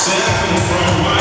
Second from my